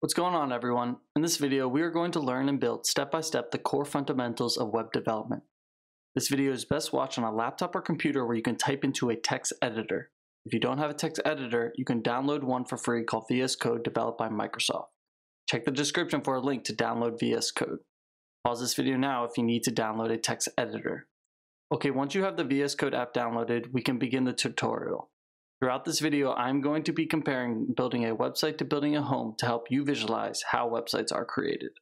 What's going on everyone? In this video, we are going to learn and build step by step the core fundamentals of web development. This video is best watched on a laptop or computer where you can type into a text editor. If you don't have a text editor, you can download one for free called VS Code developed by Microsoft. Check the description for a link to download VS Code. Pause this video now if you need to download a text editor. Okay, once you have the VS Code app downloaded, we can begin the tutorial. Throughout this video, I'm going to be comparing building a website to building a home to help you visualize how websites are created.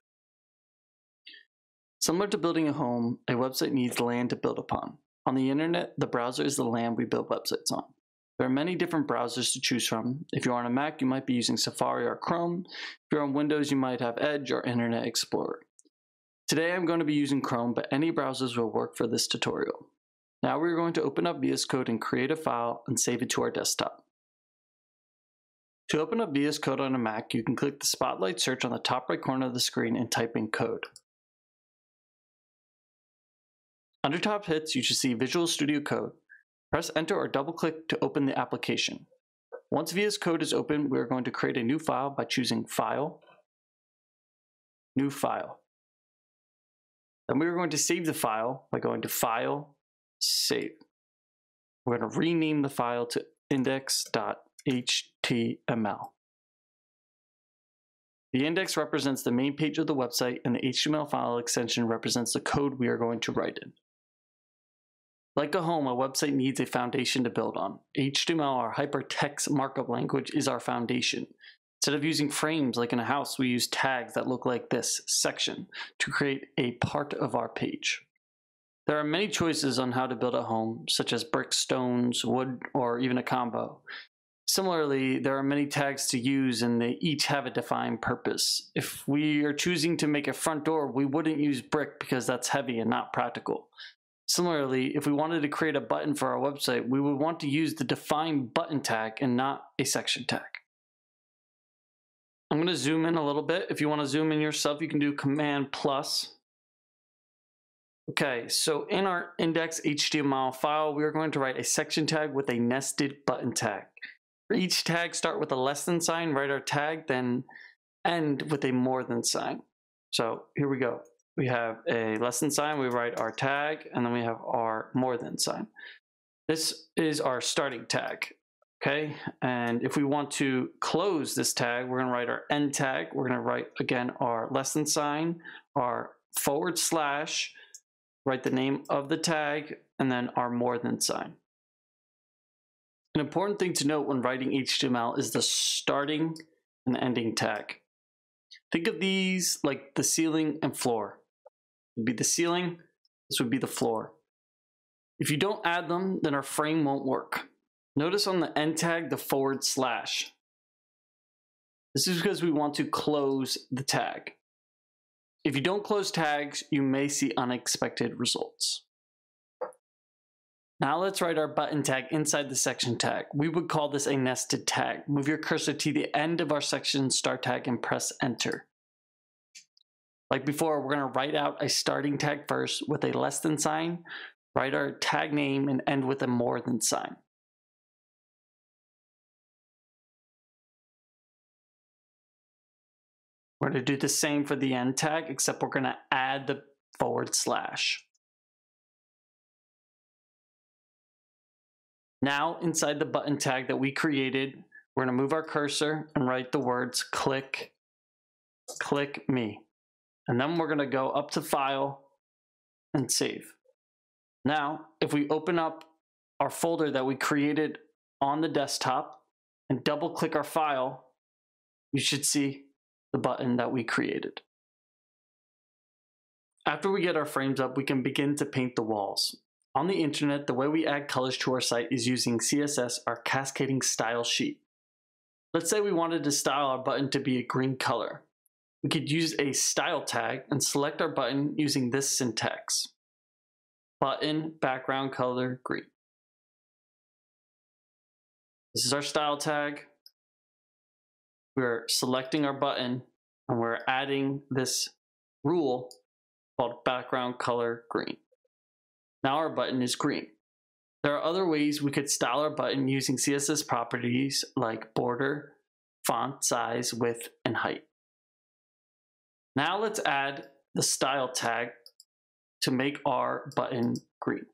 Similar to building a home, a website needs land to build upon. On the internet, the browser is the land we build websites on. There are many different browsers to choose from. If you're on a Mac, you might be using Safari or Chrome. If you're on Windows, you might have Edge or Internet Explorer. Today I'm going to be using Chrome, but any browsers will work for this tutorial. Now we're going to open up VS Code and create a file and save it to our desktop. To open up VS Code on a Mac, you can click the Spotlight search on the top right corner of the screen and type in code. Under top hits, you should see Visual Studio Code. Press enter or double click to open the application. Once VS Code is open, we are going to create a new file by choosing File, New File. Then we are going to save the file by going to File, save. We're going to rename the file to index.html. The index represents the main page of the website and the HTML file extension represents the code we are going to write in. Like a home, a website needs a foundation to build on. HTML, our hypertext markup language, is our foundation. Instead of using frames like in a house, we use tags that look like this section to create a part of our page. There are many choices on how to build a home, such as brick, stones, wood, or even a combo. Similarly, there are many tags to use and they each have a defined purpose. If we are choosing to make a front door, we wouldn't use brick because that's heavy and not practical. Similarly, if we wanted to create a button for our website, we would want to use the define button tag and not a section tag. I'm going to zoom in a little bit. If you want to zoom in yourself, you can do Command plus Okay, so in our index HTML file, we are going to write a section tag with a nested button tag. For each tag, start with a less than sign, write our tag, then end with a more than sign. So here we go. We have a less than sign, we write our tag, and then we have our more than sign. This is our starting tag. Okay, and if we want to close this tag, we're going to write our end tag. We're going to write again our less than sign, our forward slash, write the name of the tag, and then our more than sign. An important thing to note when writing HTML is the starting and ending tag. Think of these like the ceiling and floor. Would be the ceiling, this would be the floor. If you don't add them, then our frame won't work. Notice on the end tag the forward slash. This is because we want to close the tag. If you don't close tags, you may see unexpected results. Now let's write our button tag inside the section tag. We would call this a nested tag. Move your cursor to the end of our section start tag and press enter. Like before, we're going to write out a starting tag first with a less than sign, write our tag name, and end with a more than sign. We're going to do the same for the end tag, except we're going to add the forward slash. Now, inside the button tag that we created, we're going to move our cursor and write the words click, click me. And then we're going to go up to File and Save. Now, if we open up our folder that we created on the desktop and double click our file, you should see the button that we created. After we get our frames up, we can begin to paint the walls. On the internet, the way we add colors to our site is using CSS, our cascading style sheet. Let's say we wanted to style our button to be a green color. We could use a style tag and select our button using this syntax. Button, background color, green. This is our style tag we're selecting our button and we're adding this rule called background color green. Now our button is green. There are other ways we could style our button using CSS properties like border, font size, width, and height. Now let's add the style tag to make our button green.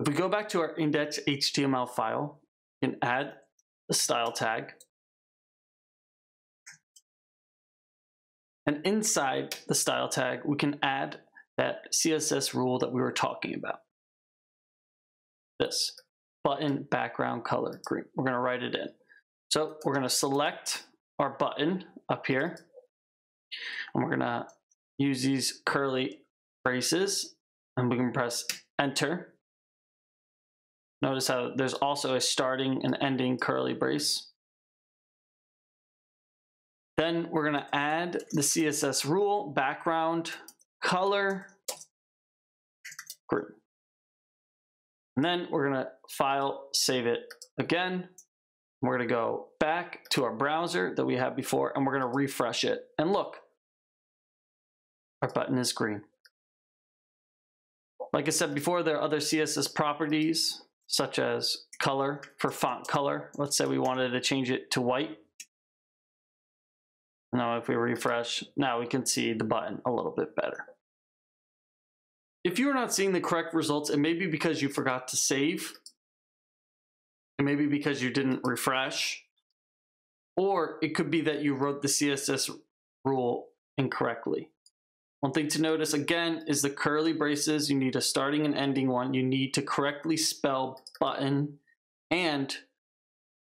If we go back to our index HTML file, can add the style tag. And inside the style tag, we can add that CSS rule that we were talking about. This button background color green. We're going to write it in. So we're going to select our button up here. And we're going to use these curly braces. And we can press enter. Notice how there's also a starting and ending curly brace. Then we're going to add the CSS rule background color green. And then we're going to file, save it again. We're going to go back to our browser that we had before and we're going to refresh it. And look, our button is green. Like I said before, there are other CSS properties such as color for font color. Let's say we wanted to change it to white. Now if we refresh, now we can see the button a little bit better. If you are not seeing the correct results, it may be because you forgot to save. It may be because you didn't refresh. Or it could be that you wrote the CSS rule incorrectly. One thing to notice again is the curly braces. You need a starting and ending one. You need to correctly spell button and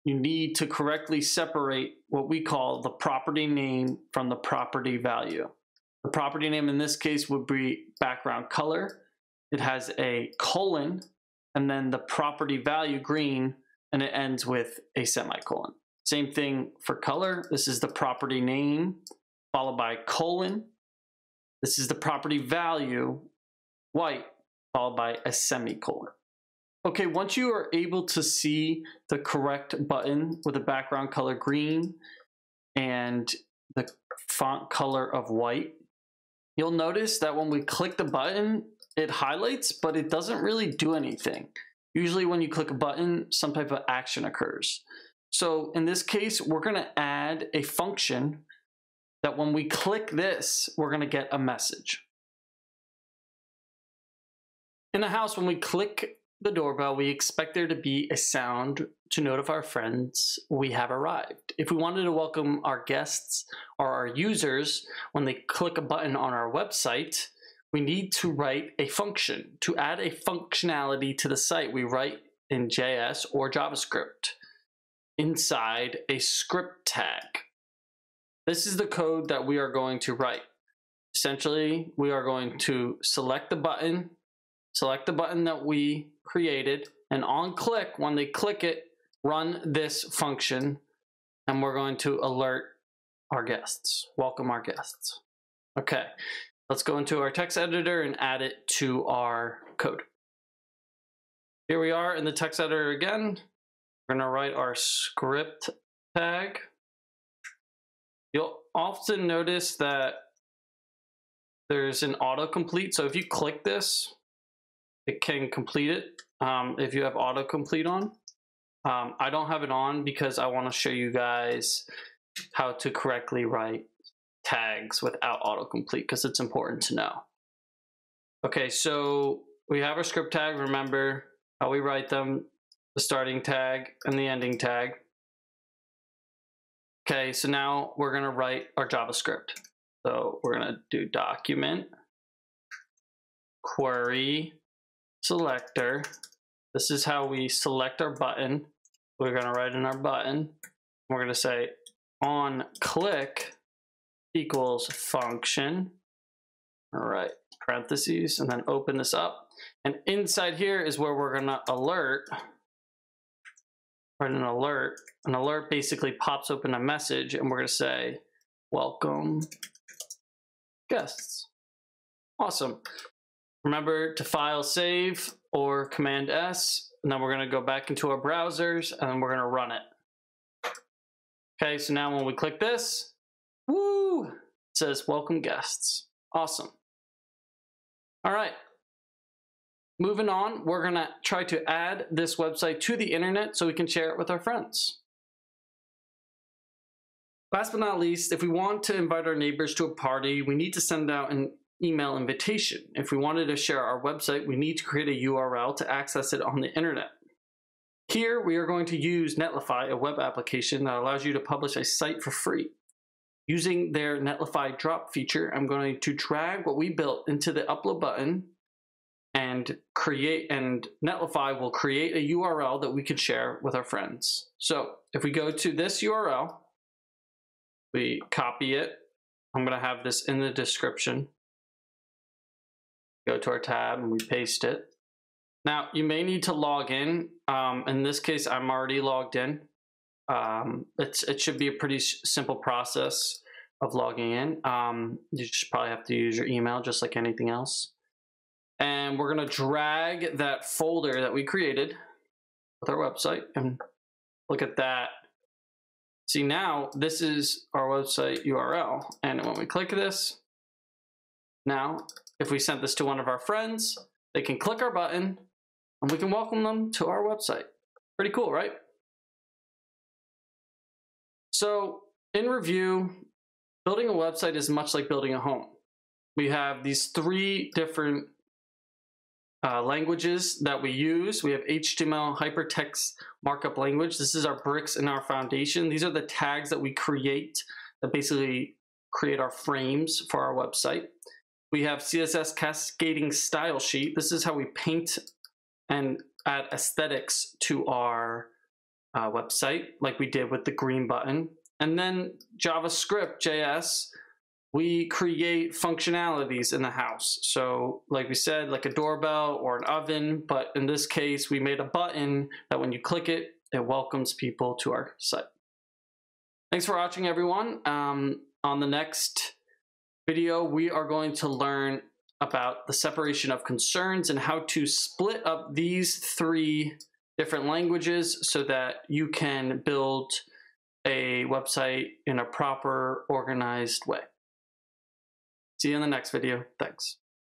you need to correctly separate what we call the property name from the property value. The property name in this case would be background color. It has a colon and then the property value green and it ends with a semicolon. Same thing for color. This is the property name followed by colon this is the property value, white, followed by a semicolon. Okay, once you are able to see the correct button with the background color green and the font color of white, you'll notice that when we click the button, it highlights, but it doesn't really do anything. Usually when you click a button, some type of action occurs. So in this case, we're gonna add a function that when we click this, we're going to get a message. In the house, when we click the doorbell, we expect there to be a sound to notify our friends we have arrived. If we wanted to welcome our guests or our users when they click a button on our website, we need to write a function. To add a functionality to the site, we write in JS or JavaScript inside a script tag. This is the code that we are going to write. Essentially, we are going to select the button, select the button that we created, and on click, when they click it, run this function, and we're going to alert our guests, welcome our guests. Okay, let's go into our text editor and add it to our code. Here we are in the text editor again. We're gonna write our script tag. You'll often notice that there's an autocomplete. So if you click this, it can complete it um, if you have autocomplete on. Um, I don't have it on because I want to show you guys how to correctly write tags without autocomplete because it's important to know. Okay, so we have our script tag. Remember how we write them, the starting tag and the ending tag. Okay, so now we're gonna write our JavaScript. So we're gonna do document, query, selector. This is how we select our button. We're gonna write in our button. We're gonna say on click equals function. All right, parentheses, and then open this up. And inside here is where we're gonna alert or an alert. An alert basically pops open a message and we're going to say, welcome guests. Awesome. Remember to file save or command S, and then we're going to go back into our browsers and we're going to run it. Okay, so now when we click this, woo, it says welcome guests. Awesome. All right, Moving on, we're gonna try to add this website to the internet so we can share it with our friends. Last but not least, if we want to invite our neighbors to a party, we need to send out an email invitation. If we wanted to share our website, we need to create a URL to access it on the internet. Here, we are going to use Netlify, a web application that allows you to publish a site for free. Using their Netlify drop feature, I'm going to drag what we built into the upload button and create, and Netlify will create a URL that we can share with our friends. So if we go to this URL, we copy it. I'm gonna have this in the description. Go to our tab and we paste it. Now you may need to log in. Um, in this case, I'm already logged in. Um, it's, it should be a pretty simple process of logging in. Um, you just probably have to use your email just like anything else. And we're gonna drag that folder that we created with our website and look at that. See now, this is our website URL. And when we click this, now, if we sent this to one of our friends, they can click our button and we can welcome them to our website. Pretty cool, right? So in review, building a website is much like building a home. We have these three different uh, languages that we use. We have HTML, hypertext markup language. This is our bricks in our foundation. These are the tags that we create that basically create our frames for our website. We have CSS cascading style sheet. This is how we paint and add aesthetics to our uh, website, like we did with the green button. And then JavaScript, JS, we create functionalities in the house. So like we said, like a doorbell or an oven, but in this case, we made a button that when you click it, it welcomes people to our site. Thanks for watching everyone. Um, on the next video, we are going to learn about the separation of concerns and how to split up these three different languages so that you can build a website in a proper, organized way. See you in the next video. Thanks.